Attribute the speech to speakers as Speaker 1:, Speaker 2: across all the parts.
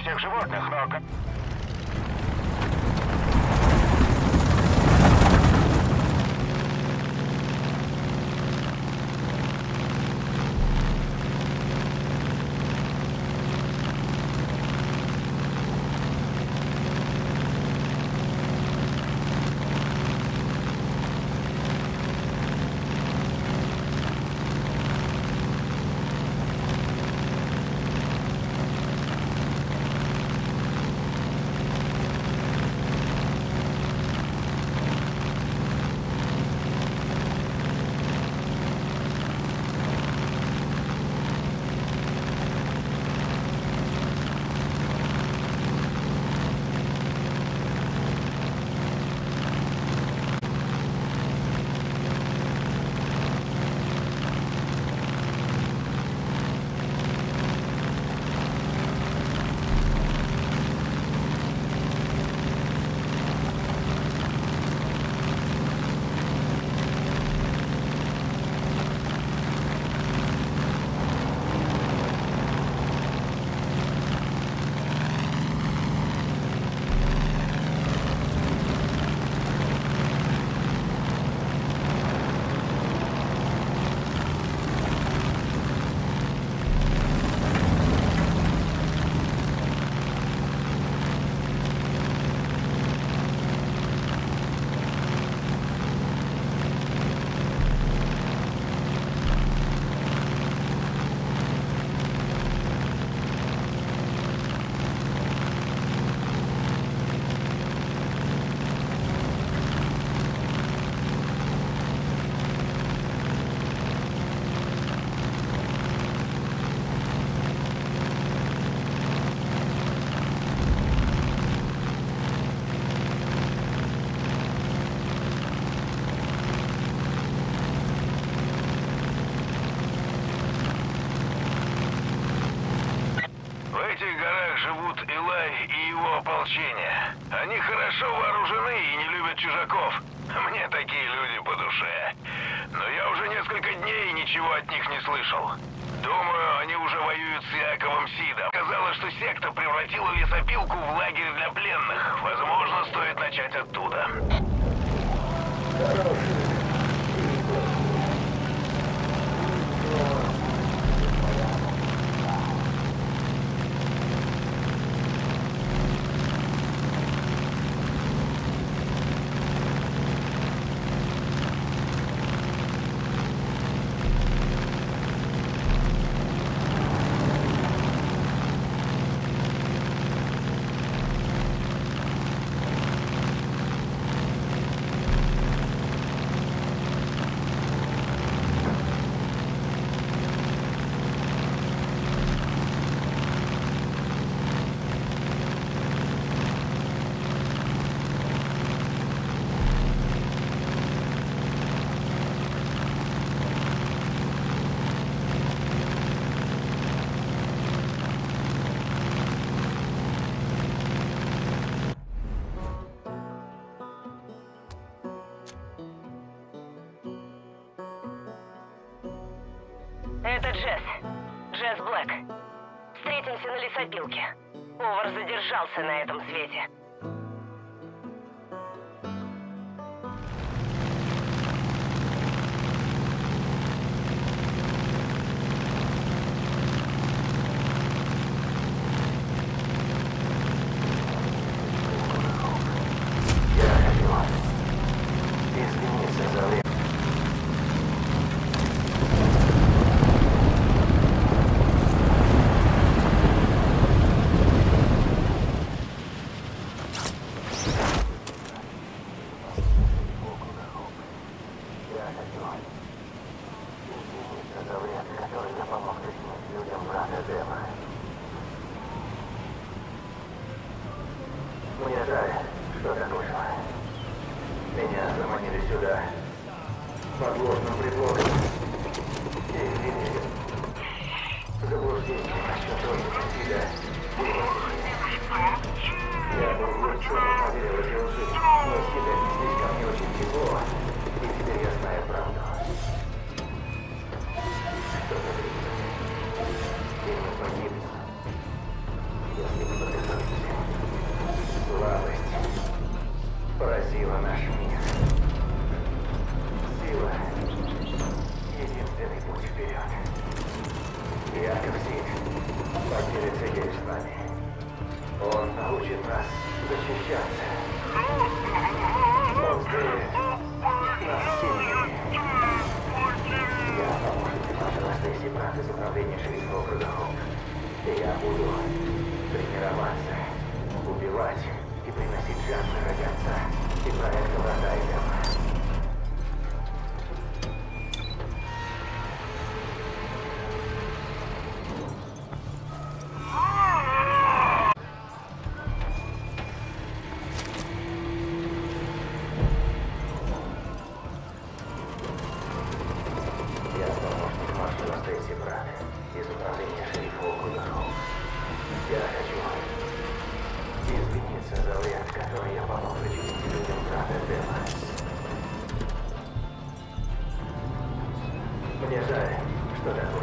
Speaker 1: всех животных, но...
Speaker 2: этих горах живут Илай и его ополчение. Они хорошо вооружены и не любят чужаков. Мне такие люди по душе. Но я уже несколько дней ничего от них не слышал. Думаю, они уже воюют с Яковом Сидом. Казалось, что секта превратила лесопилку в лагерь для пленных. Возможно, стоит начать оттуда.
Speaker 3: Это Джесс. Джесс Блэк. Встретимся на лесопилке. Повар задержался на этом свете.
Speaker 4: Я хочу извиниться за вред, который я ничего. И теперь я знаю правду. Кто-то придет. И мы погибнем. Если вы подготовите. Слабость поразила наш мир. Сила — единственный путь вперед. Яков Зид поделится ею с нами. Он научит нас защищаться. Нас сильными. Я маршала Стейси Брат из управления Хоуп. И я буду тренироваться, убивать и приносить жертвы ради отца и проекта Врата Эдема. Я который я помог причинить людям брата Дема. Мне жаль, что так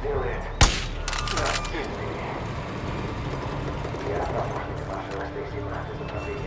Speaker 4: сделает нас. Я помощник Стейси Брат из управления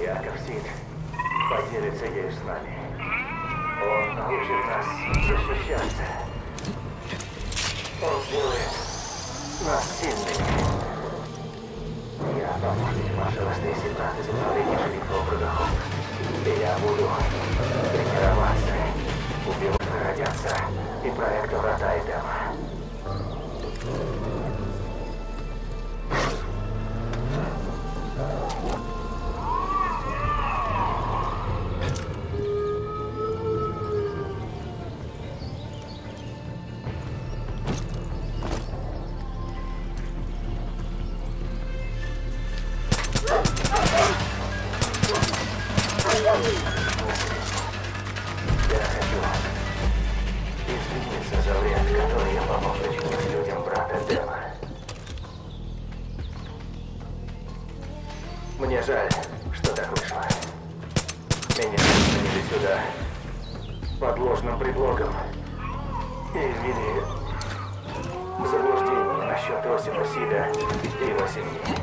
Speaker 4: Яков Сид поделится ею с нами. Он научит нас защищаться. Он сделает нас сильными. Я помощник маршала Стейси Брат из управления округа Хоп. И я буду тренироваться, убивать родятся и проект Врата Эдема. Извиниться за вред, который я помог причинить людям брата Дэма. Мне жаль, что так вышло. Меня заманили сюда под ложным предлогом и ввели в заблуждение насчет Осипа Сида и его семьи.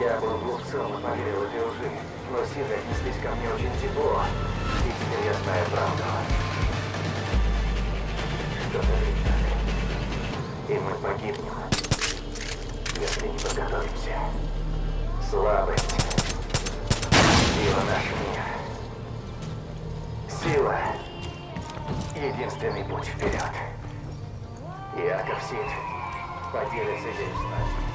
Speaker 4: Я был глупцом и поверил этой лжи, но Сиды отнеслись ко мне очень тепло, и теперь я знаю правду. Что-то и мы погибнем, если не подготовимся. Слабость. Сила наш мир. Сила — единственный путь вперед. Яков Сид поделится ею с нами.